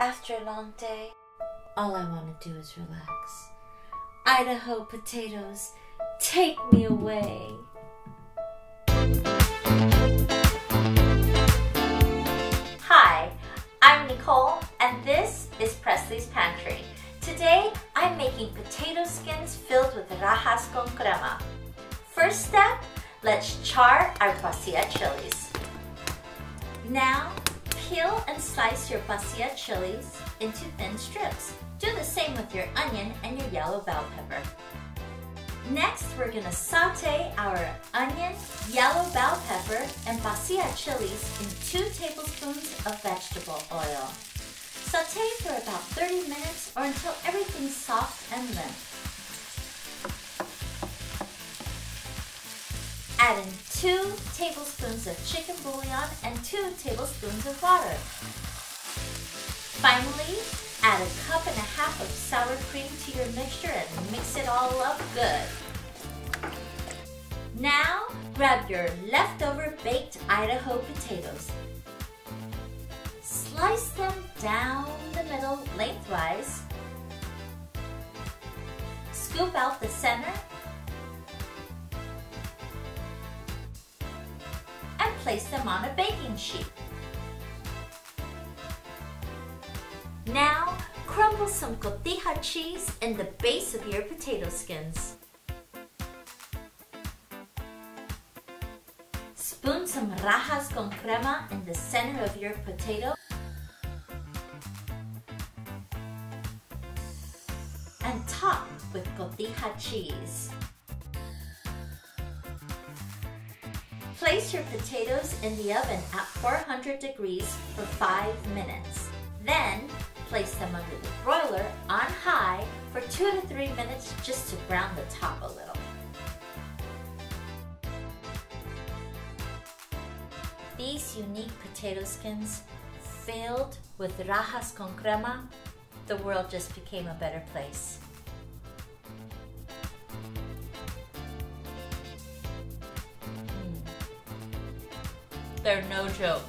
After a long day, all I want to do is relax. Idaho potatoes, take me away. Hi, I'm Nicole, and this is Presley's Pantry. Today, I'm making potato skins filled with rajas con crema. First step, let's char our pasilla chilies. Now, peel and slice your pasilla chilies into thin strips. Do the same with your onion and your yellow bell pepper. Next, we're gonna saute our onion, yellow bell pepper, and pasilla chilies in two tablespoons of vegetable oil. Saute for about 30 minutes or until everything's soft and limp. Add in two tablespoons of chicken bouillon and two tablespoons of water. Finally, add a cup and a half of sour cream to your mixture and mix it all up good. Now, grab your leftover baked Idaho potatoes. Slice them down the middle lengthwise. Scoop out the center place them on a baking sheet. Now, crumble some cotija cheese in the base of your potato skins. Spoon some rajas con crema in the center of your potato. And top with cotija cheese. Place your potatoes in the oven at 400 degrees for 5 minutes. Then, place them under the broiler on high for 2 to 3 minutes just to brown the top a little. These unique potato skins, filled with rajas con crema, the world just became a better place. They're no joke.